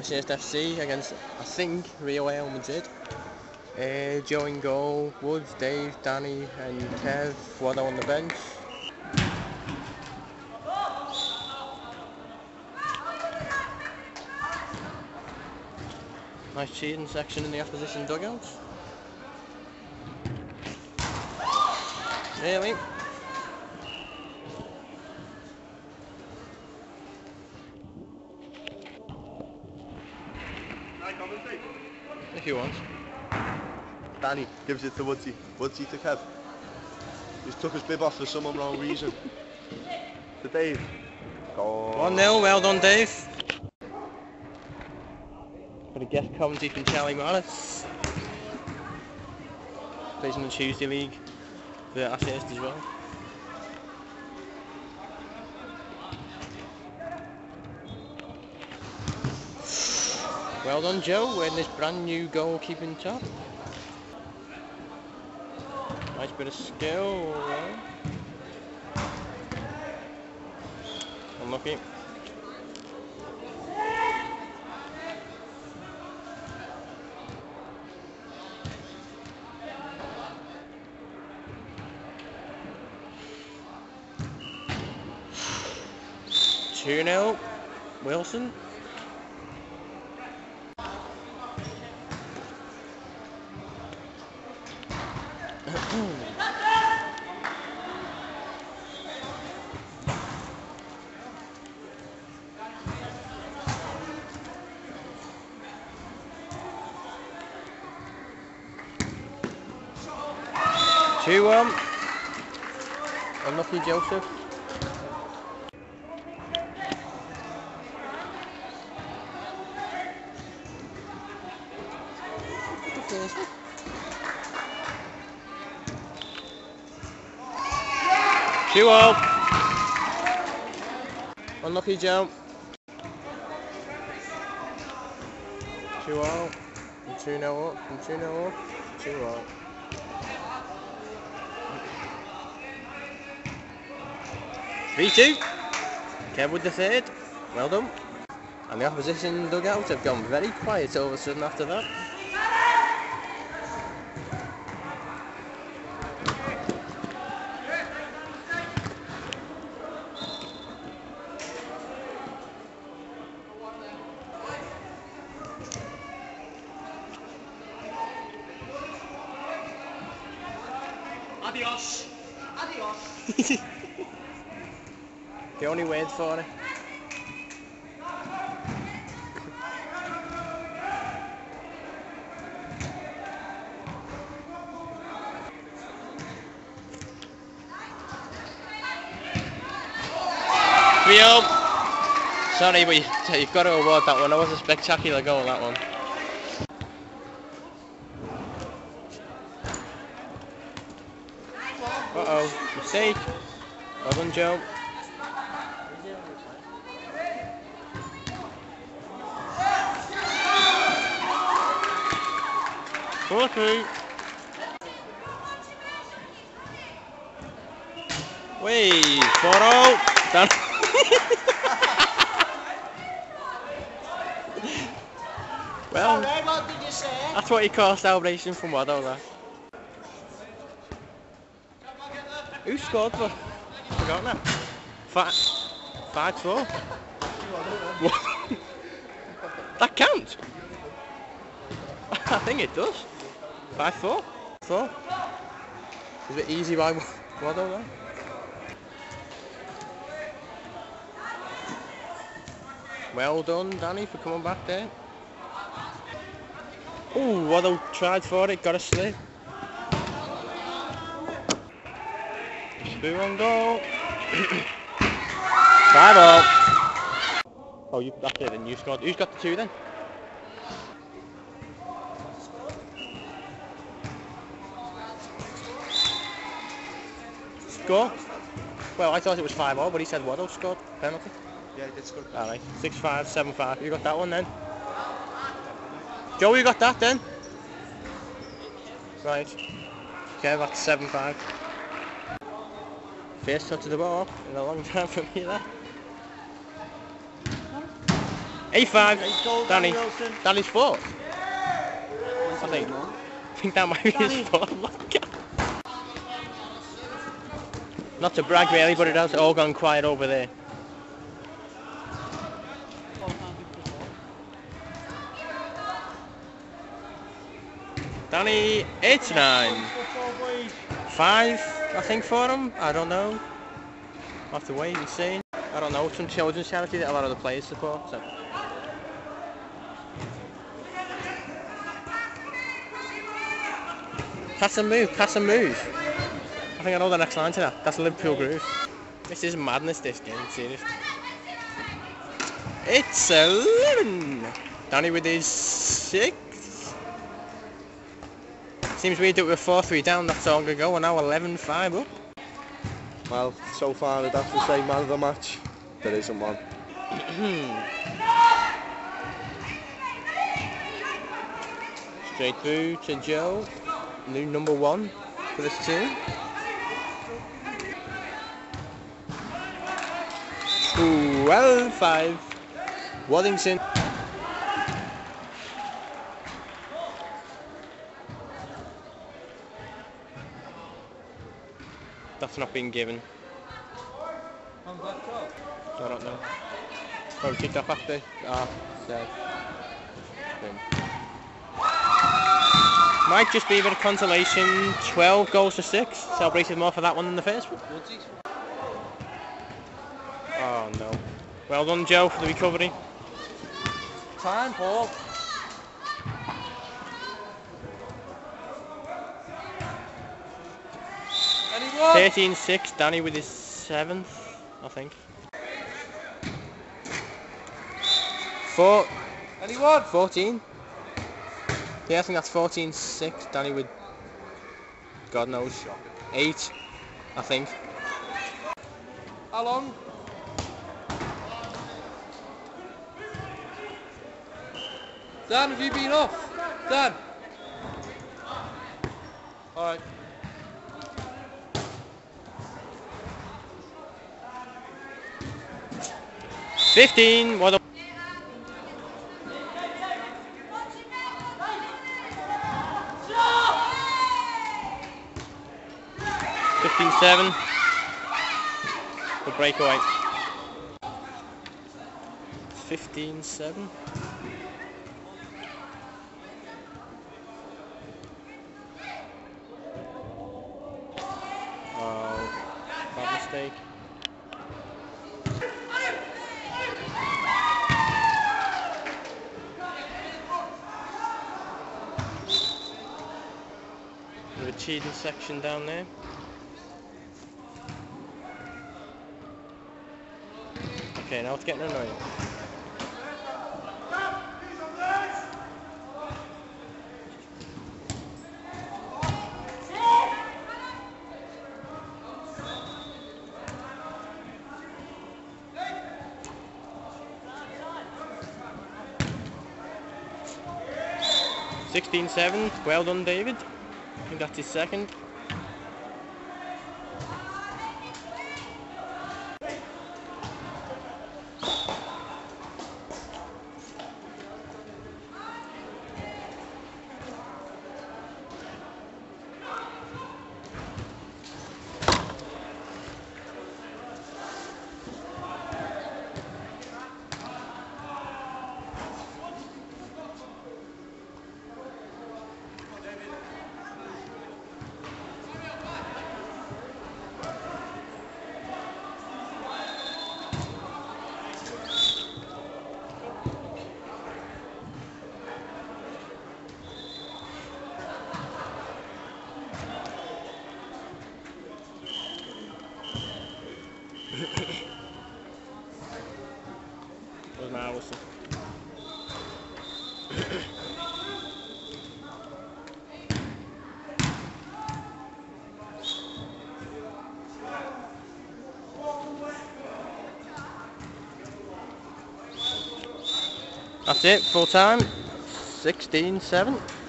Ashurst FC against, I think, Real Madrid. Uh, Joe in goal, Woods, Dave, Danny and Kev, Wado on the bench. Nice cheating section in the opposition dugout. Really? If you want. Danny gives it to Woodsy. Woodsy to Kev. He's took his bib off for some unknown reason. to Dave. Go. 1 0, well done Dave. Got a guest commentary from Charlie Morris. Plays in the Tuesday League for Ashurst as well. Well done Joe, wearing this brand new goalkeeping top. Nice bit of skill. Unlucky. Two 0 Wilson. Two one. Unlucky Joseph. Two all. Unlucky jump. Two all. And two no up. And two no up. Two all. Three two. Kev with the third. Well done. And the opposition dugout have gone very quiet all of a sudden after that. Adios. Adios. The only for it. Three up. Sorry, but you, you've got to award that one. That was a spectacular goal, that one. Uh-oh, mistake. Well done, Joe. Four two. Wait, four. Done. well, Sorry, what did you say? that's what you call celebration from Waddle, that. Who scored for? I Forgot now. Five, five four. That counts. I think it does. Five four. Four. It's a bit easy by Waddle there. Eh? Well done, Danny, for coming back there. Oh, Waddle tried for it, got a slip. Two on goal. Five up. Oh, you, that's it then, you scored. Who's got the two then? Score? Well, I thought it was 5 all, but he said Waddle scored. Penalty. Yeah, he did score. Alright, 6 5, 7 5. You got that one then? Joe, you got that then? Right. Okay, that's 7 5. First touch of the ball in a long time from me there. A5. Great goal, Danny. Danny Danny's fourth. I think. I think that might be his Danny. fourth. Not to brag really, but it has all gone quiet over there. Danny, it's nine. Five, I think, for him. I don't know. I'll have to wait and see. I don't know. Some children's charity that a lot of the players support. So. Pass and move, pass and move. I think I know the next line to that. That's Liverpool groove. This is madness, this game, seriously. It's 11. Danny with his six. Seems we that we're 4-3 down not so long ago. We're now 11-5 up. Well, so far I'd have to say man of the match. There isn't one. Straight through to Joe. New number one for this team. Twelve five. Waddington. That's not been given. I don't know. Oh, kicked off after. Ah, said. Might just be a bit of consolation. 12 goals to 6. Celebrated more for that one than the first one. Oh no. Well done Joe for the recovery. Time, Paul. Anyone? 13-6, Danny with his 7th, I think. 4, Anyone? 14? Yeah, I think that's 14-6, Danny with, God knows, 8, I think. How long? Dan, have you been off? Dan? Alright. 15, what a... Fifteen seven. The breakaway. Fifteen seven. Oh, bad mistake. With a cheating section down there. Okay, now it's getting annoying. Sixteen seven. Well done, David. Think his second. That was my whistle. That's it, full time. 16 7.